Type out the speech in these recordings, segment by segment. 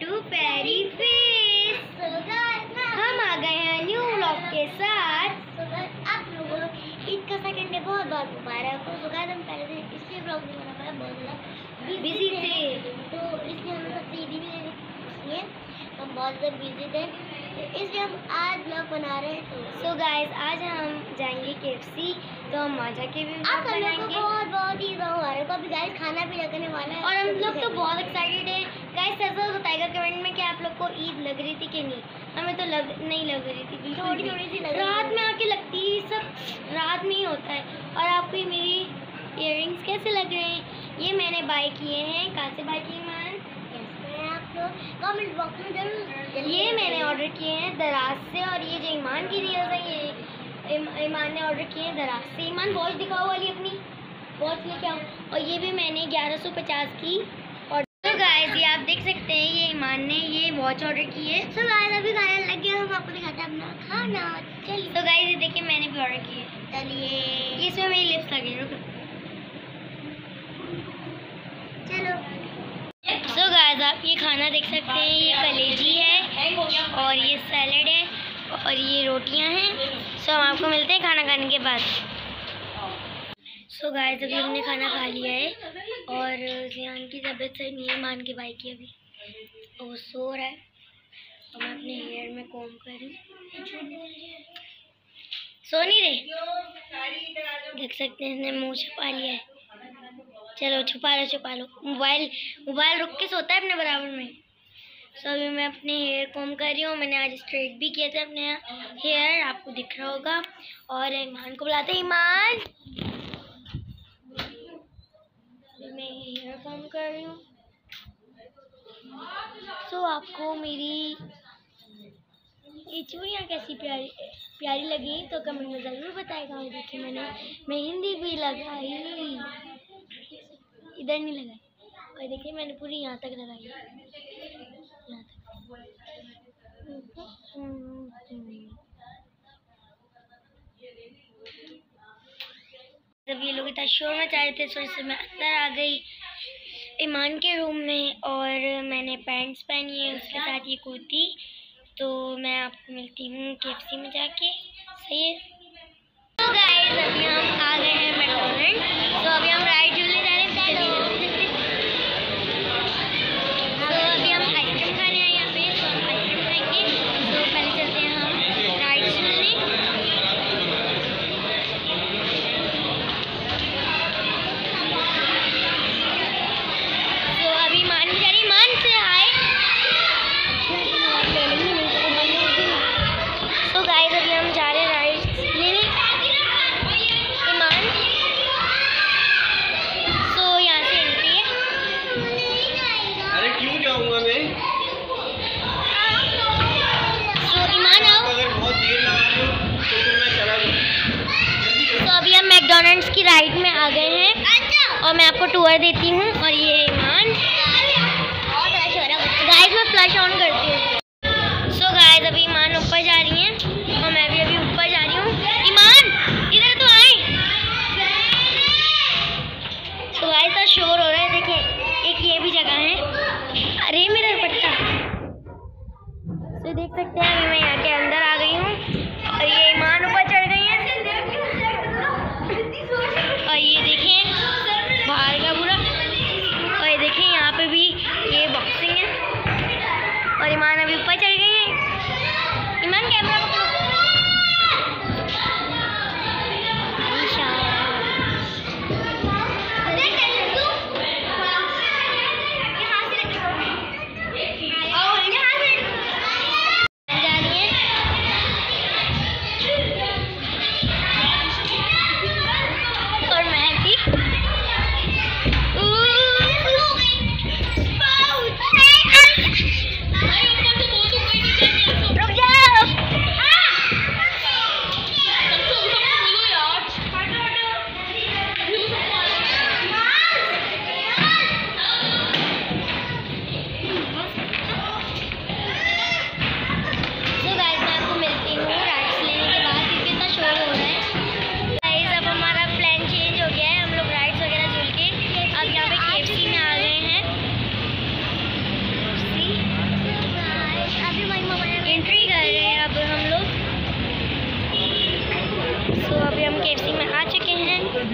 To Pheri face. हम आ गए हैं न्यू व्लॉग के साथ। आप लोगों को ईद का सेकंड डे बहुत बहुत मुबारक हो। तो गाइस हम पहले दिन इसलिए ब्लॉग नहीं बना पाया बहुत ज़्यादा बिज़ी थे। तो इसलिए हमें सबसे ईदी भी नहीं इसलिए हम बहुत ज़्यादा बिज़ी थे। तो इसलिए हम आज ब्लॉग बना रहे हैं। तो सो गाइस आज हम जाएँगे केएफसी तो हम माजा के भी आप बनाएँगे। बहुत बहुत ईद हमारे को अभी गाइस खाना भी लगने वाला है। और हम लोग तो बहुत एक्साइटेड हैं। गाइस ऐसा बताएगा कमेंट में कि आप लोग को ईद लग रही थी कि नहीं? हमें तो लग नहीं लग रही थी बिल्कुल थोड़ी थोड़ी सी लग रात में आके लगती है सब रात में ही होता है। और आपको मेरी इयररिंग्स कैसे लग रहे हैं? ये मैंने बाय किए हैं कहाँ से बाय किए मान। मैं आप कमेंट बॉक्स में ज़रूर ये मैंने ऑर्डर किए हैं दराज से और ये जो ईमान की रील्स है ये ईमान ने ऑर्डर किए हैं दराज से। ईमान वॉच दिखाओ वाली अपनी। वॉच लेके आओ। और ये भी मैंने ग्यारह सौ पचास की। आप देख सकते हैं ये ईमान ने ये वॉच ऑर्डर की है। सो गाइस अभी खाने लग गया हम आपको दिखाते हैं अपना खाना। चलिए। तो गाइस ये देखिए मैंने भी ऑर्डर किए चलिए। ये इसमें मेरी लिप्स लगी रुको। चलो। सो गाइस आप ये खाना देख सकते हैं ये कलेजी है और ये सैलेड है और ये रोटियाँ हैं। सो हम आपको मिलते हैं खाना खाने के बाद। सो गाइस अभी हमने खाना खा लिया है। और जियान की तबीयत सही नहीं है, मान के भाई की अभी। और वो सो रहा है। और मैं अपने हेयर में कॉम कर रही नहीं रहे? देख सकते हैं, इसने मुँह छुपा लिया है। चलो, छुपा लो छुपा लो। मोबाइल मोबाइल रुक के सोता है अपने बराबर में। सो अभी मैं अपने हेयर कॉम कर रही हूँ। मैंने आज स्ट्रेट भी किए थे अपने हेयर आपको दिख रहा होगा। और ईमान को बुलाते हैं। ईमान अभी मैं हेयर कॉम कर रही हूँ। सो so, आपको मेरी ये चूड़ियाँ कैसी प्यारी प्यारी लगी तो कमेंट में ज़रूर बताएगा और देखिए मैंने मेहंदी भी लगाई इधर नहीं लगाई। और देखिए मैंने पूरी यहाँ तक लगाई। यहाँ तक। जब ये लोग इतना शोर मचा रहे थे से मैं अंदर आ गई ईमान के रूम में और मैंने पैंट्स पहनी है, उसके साथ ये कुर्ती। तो मैं आपको मिलती हूँ के में जाके। सही है? तो अभी हम आ गए हैं मैकडोनल्ड तो अभी हम राइड आ गए हैं। और मैं आपको टूर देती हूँ और ये ईमान गाइस मैं फ्लैश ऑन करती हूँ। सो गाइस अभी ईमान ऊपर जा रही हैं और मैं भी अभी ऊपर जा रही हूँ। ईमान इधर तो आए। तो गाइस का शोर हो रहा है देखिए एक ये भी जगह है। अरे मेरा दुपट्टा। तो देख सकते हैं अभी गई है। कैमरा पकड़ो।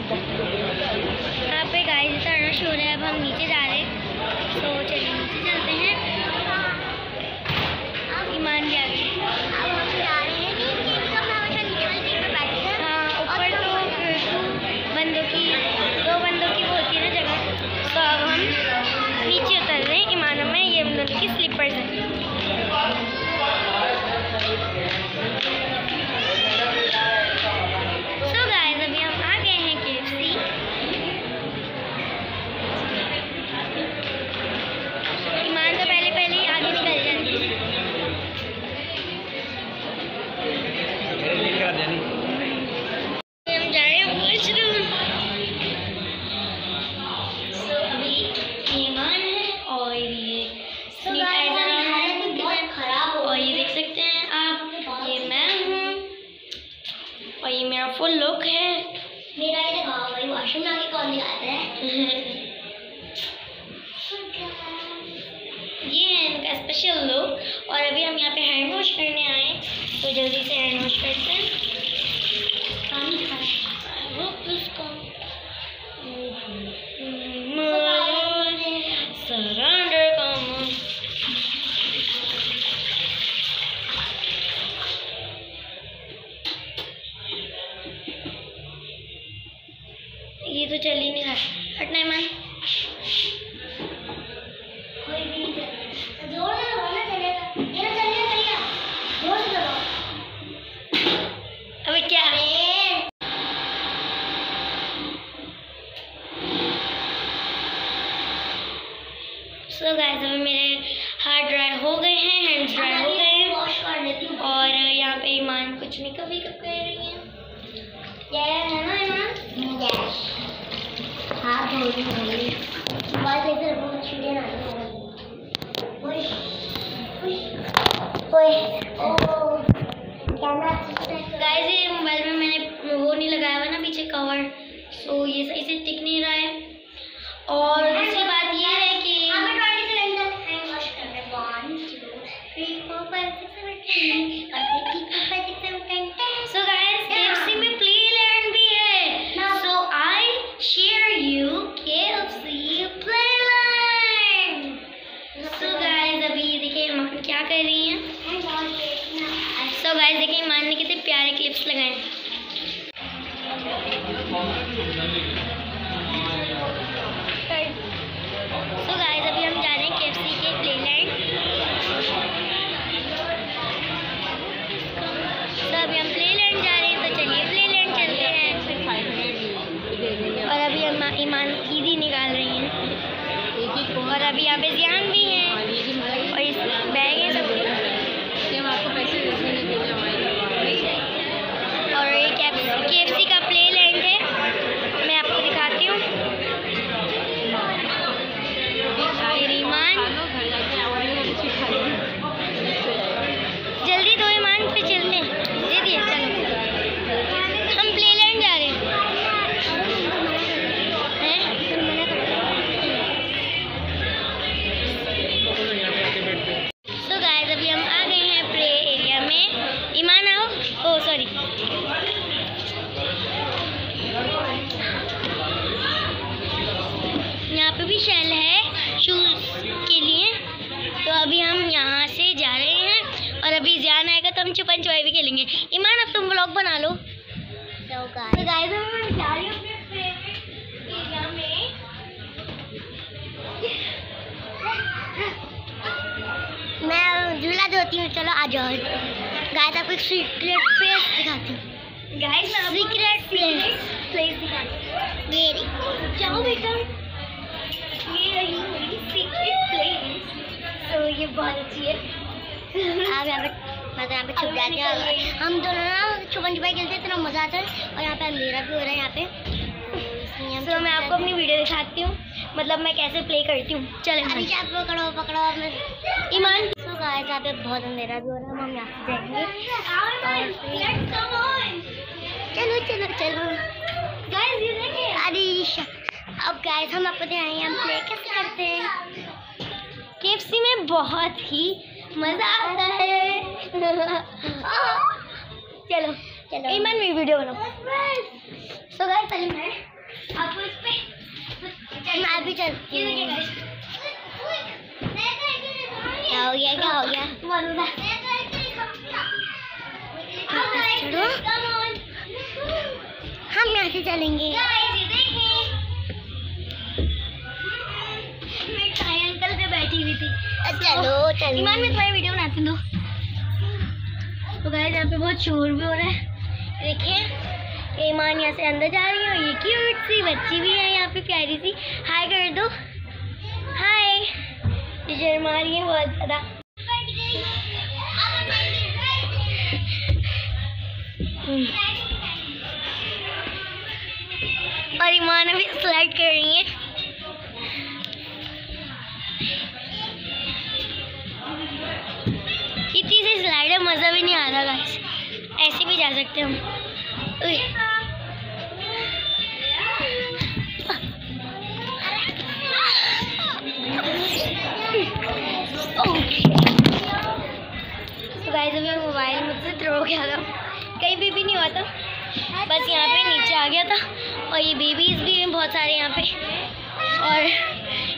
यहाँ पे गाइस इतना रश हो रहा है अब हम नीचे जा रहे हैं। सो अभी है और ये बहुत खराब हो और ये देख सकते हैं आप ये मैं हूँ और ये मेरा फुल लुक है। मेरा ये भाई वॉशरूम आके कौन दिखाता है? ये है इनका स्पेशल लुक और अभी हम यहाँ पे हैंड वॉश करने आए तो जल्दी से हैंड वॉश करते हैं। ये तो चल ही नहीं रहा। हटना है मान कोई भी नहीं चलेगा ज़ोर से दबाओ ना चलेगा ये ना चलेगा चलेगा ज़ोर से दबाओ अबे क्या अरे सो गाइस अभी मेरे हाथ ड्राई हो गए हैं हैंड्स ड्राई हो गए हैं। हूँ। और यहाँ पे ईमान कुछ मेकअप वेकअप कर रही है। है ना ईमान? हाथ धो दी बस ऐसे बहुत छुड़े ना ओए ओए ओ कैमरा गाइस ये मोबाइल में मैंने वो नहीं लगाया हुआ ना पीछे कवर सो ये सही से टिक नहीं रहा है। और दूसरी बात ये है कि हमें 20 सेकंड तक हैंड वॉश करना है 1 2 3 4 5 6 7 8 9 10 5 6 7 10 10 सो गाइस केएफसी में प्ले भी है so I share you KFC play land so अभी देखिए क्या कर रही हैं. ईमान ने कितने प्यारे क्लिप्स लगाए और अभी ओ सॉरी यहाँ पे भी शेल है शूज़ के लिए। तो अभी हम यहाँ से जा रहे हैं और अभी जान आएगा तो हम छुपन छुपाई भी खेलेंगे। ईमान अब तुम ब्लॉग बना लो। तो गाइस धोती हूँ चलो आ जाओ। गाइस आपको एक सीक्रेट प्लेस दिखाती हूँ। गाइस सीक्रेट प्लेस प्लेस दिखाती ये जाओ बेटा। ये रही मेरी सीक्रेट प्लेस तो ये बहुत अच्छी है। आप यहाँ पे मैं तो यहाँ पे छुप जाती हूँ। हम दोनों ना छुपन छुपाई खेलते हैं इतना मज़ा आता है। और यहाँ पे अंधेरा भी हो रहा है यहाँ पे। तो मैं आपको अपनी वीडियो दिखाती हूँ। मतलब मैं कैसे प्ले करती हूँ। चले। अभी आप पकड़ो पकड़ो ईमान गाइस यहाँ पे बहुत अंधेरा भी हो रहा है, हम यहाँ से जाएँगे। चलो चलो चलो। गाइस ये अब गाइस हम आपको दिखाएँगे हम प्ले कैसे करते हैं? केएफसी में बहुत ही मज़ा आता है। चलो चलो। ईमान मेरी वीडियो बनाओ। सो गाइस पहले मैं आपको इस पे मैं भी चलती हूँ। क्या हो गया क्या हो गया चलो हम यहाँ से चलेंगे चलो चलो वीडियो तो पे बहुत शोर भी हो रहा है देखिए ईमान यहाँ से अंदर जा रही है और ये क्यूट सी बच्ची भी है यहाँ पे प्यारी सी हाय कर दो हाय शर्मा रही है बहुत ज़्यादा। हम्म। और ईमान अभी स्लाइड कर रही है। इतनी सी स्लाइड है, मज़ा भी नहीं आ रहा ऐसे भी जा सकते हम। गाइस अभी मोबाइल मुझसे थ्रो हो गया था। कहीं भी भी नहीं हुआ था। बस यहाँ पे नीचे आ गया था। और ये बेबीज भी हैं बहुत सारे यहाँ पे। और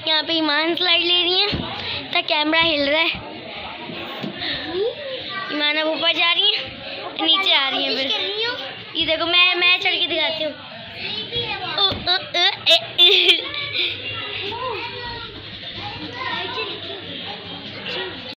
यहाँ पे ईमान स्लाइड ले रही हैं। तो कैमरा हिल रहा है। ईमान अब ऊपर जा रही है। नीचे आ रही है फिर। ये देखो मैं मैं चढ़ के दिखाती हूँ।